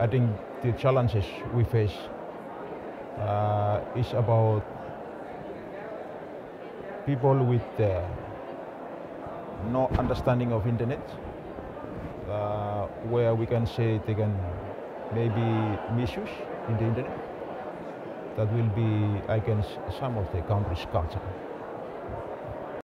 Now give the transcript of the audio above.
I think the challenges we face uh, is about people with uh, no understanding of internet, uh, where we can say they can maybe misuse in the internet. That will be against some of the country's culture.